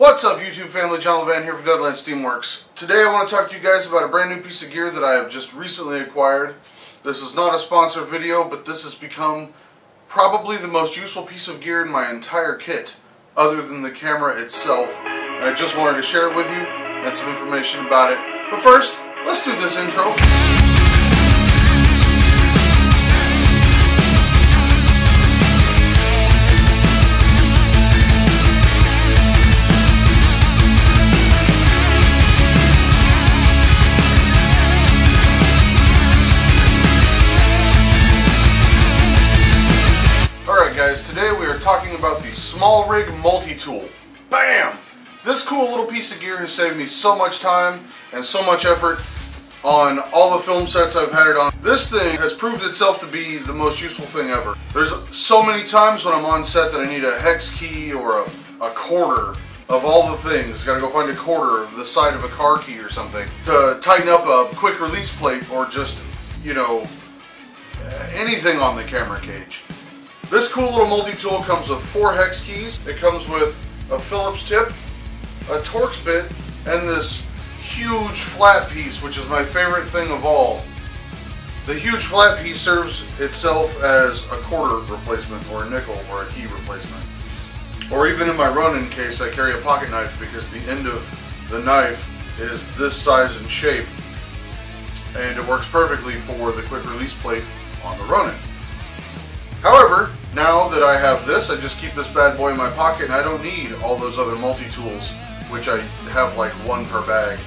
What's up YouTube family, John LeVan here for Deadlance Steamworks. Today I want to talk to you guys about a brand new piece of gear that I have just recently acquired. This is not a sponsored video, but this has become probably the most useful piece of gear in my entire kit, other than the camera itself. And I just wanted to share it with you and some information about it. But first, let's do this intro. About the Small Rig Multi-Tool. BAM! This cool little piece of gear has saved me so much time and so much effort on all the film sets I've had it on. This thing has proved itself to be the most useful thing ever. There's so many times when I'm on set that I need a hex key or a, a quarter of all the things. Gotta go find a quarter of the side of a car key or something to tighten up a quick release plate or just, you know, anything on the camera cage. This cool little multi-tool comes with four hex keys. It comes with a Phillips tip, a Torx bit, and this huge flat piece, which is my favorite thing of all. The huge flat piece serves itself as a quarter replacement or a nickel or a key replacement. Or even in my Ronin case, I carry a pocket knife because the end of the knife is this size and shape and it works perfectly for the quick release plate on the Ronin. However, now that I have this, I just keep this bad boy in my pocket and I don't need all those other multi-tools, which I have like one per bag.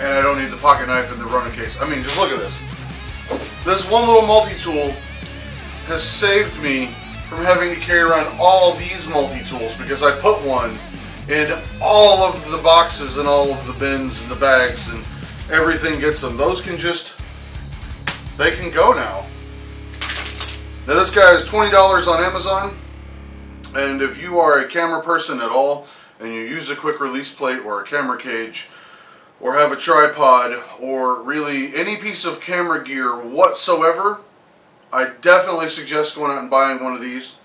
And I don't need the pocket knife and the Ronin case. I mean, just look at this. This one little multi-tool has saved me from having to carry around all these multi-tools because I put one in all of the boxes and all of the bins and the bags and everything gets them. Those can just, they can go now. Now this guy is $20 on Amazon and if you are a camera person at all and you use a quick release plate or a camera cage or have a tripod or really any piece of camera gear whatsoever, I definitely suggest going out and buying one of these.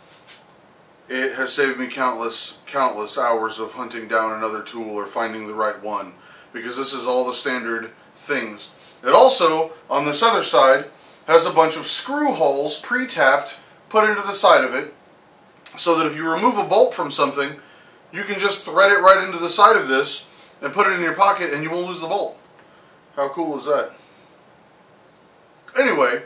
It has saved me countless, countless hours of hunting down another tool or finding the right one because this is all the standard things. It also, on this other side, has a bunch of screw holes pre-tapped put into the side of it so that if you remove a bolt from something you can just thread it right into the side of this and put it in your pocket and you won't lose the bolt. How cool is that? Anyway,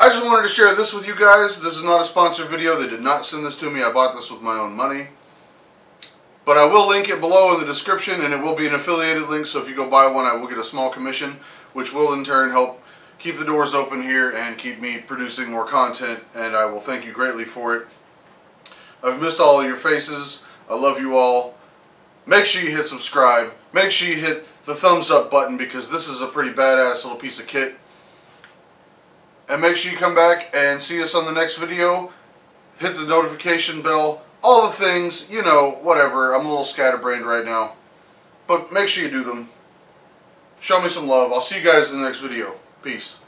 I just wanted to share this with you guys. This is not a sponsored video. They did not send this to me. I bought this with my own money. But I will link it below in the description and it will be an affiliated link so if you go buy one I will get a small commission which will in turn help keep the doors open here and keep me producing more content and I will thank you greatly for it. I've missed all of your faces. I love you all. Make sure you hit subscribe. Make sure you hit the thumbs up button because this is a pretty badass little piece of kit. And make sure you come back and see us on the next video. Hit the notification bell. All the things, you know, whatever. I'm a little scatterbrained right now. But make sure you do them. Show me some love. I'll see you guys in the next video. Peace.